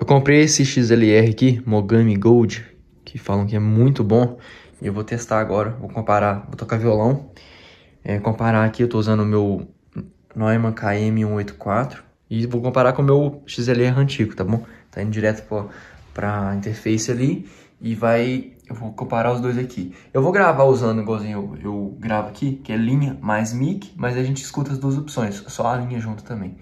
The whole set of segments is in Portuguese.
Eu comprei esse XLR aqui, Mogami Gold, que falam que é muito bom. E eu vou testar agora, vou comparar, vou tocar violão. É, comparar aqui, eu tô usando o meu Neumann KM184. E vou comparar com o meu XLR antigo, tá bom? Tá indo direto pra, pra interface ali. E vai, eu vou comparar os dois aqui. Eu vou gravar usando igualzinho eu, eu gravo aqui, que é linha mais mic. Mas a gente escuta as duas opções, só a linha junto também.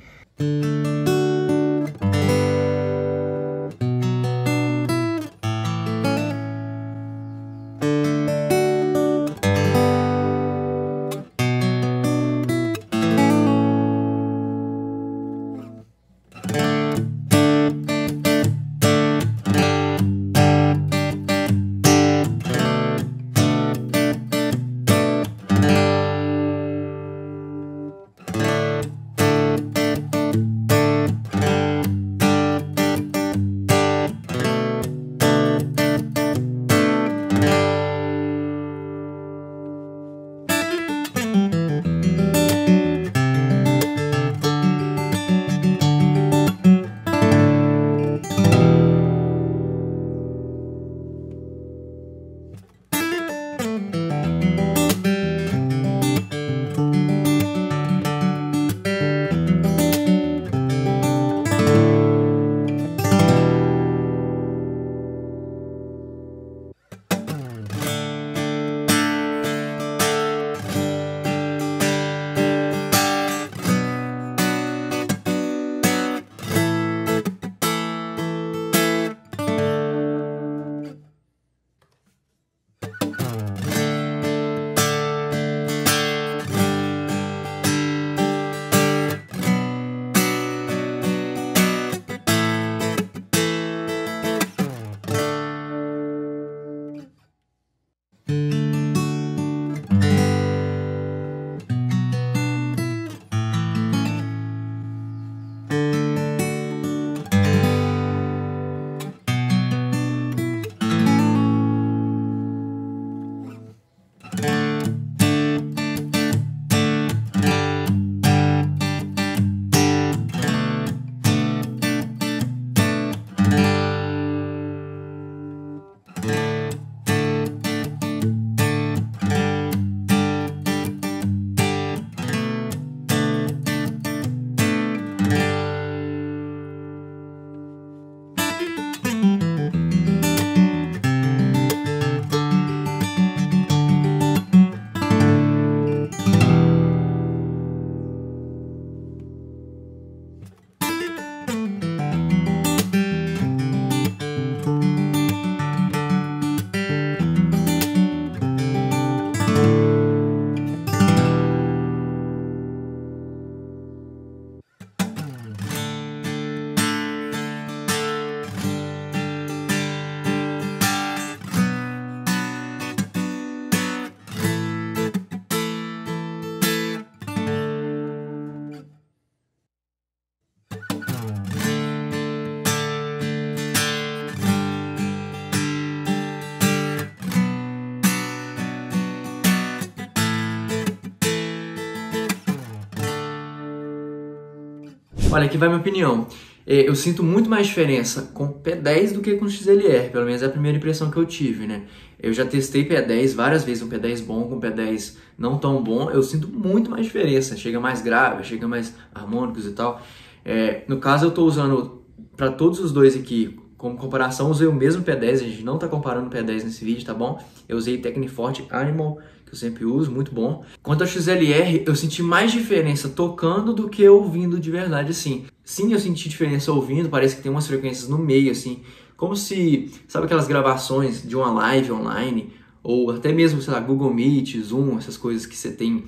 Olha, aqui vai minha opinião. É, eu sinto muito mais diferença com P10 do que com XLR, pelo menos é a primeira impressão que eu tive, né? Eu já testei P10 várias vezes, um P10 bom com um P10 não tão bom, eu sinto muito mais diferença, chega mais grave, chega mais harmônicos e tal. É, no caso, eu estou usando para todos os dois aqui, como comparação, usei o mesmo P10, a gente não está comparando o P10 nesse vídeo, tá bom? Eu usei Tecniforte Animal que eu sempre uso, muito bom. Quanto ao XLR, eu senti mais diferença tocando do que ouvindo de verdade, assim. Sim, eu senti diferença ouvindo, parece que tem umas frequências no meio, assim. Como se, sabe aquelas gravações de uma live online, ou até mesmo, sei lá, Google Meet, Zoom, essas coisas que você tem,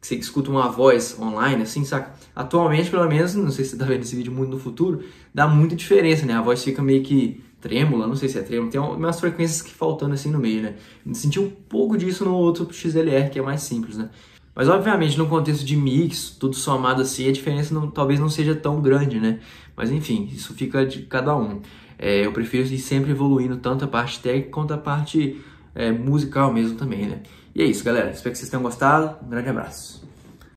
que você escuta uma voz online, assim, saca? Atualmente, pelo menos, não sei se você tá vendo esse vídeo muito no futuro, dá muita diferença, né? A voz fica meio que trêmula, não sei se é trêmula, tem umas frequências que faltando assim no meio, né? Senti um pouco disso no outro XLR, que é mais simples, né? Mas obviamente no contexto de mix, tudo somado assim, a diferença não, talvez não seja tão grande, né? Mas enfim, isso fica de cada um. É, eu prefiro ir sempre evoluindo tanto a parte técnica quanto a parte é, musical mesmo também, né? E é isso, galera. Espero que vocês tenham gostado. Um grande abraço.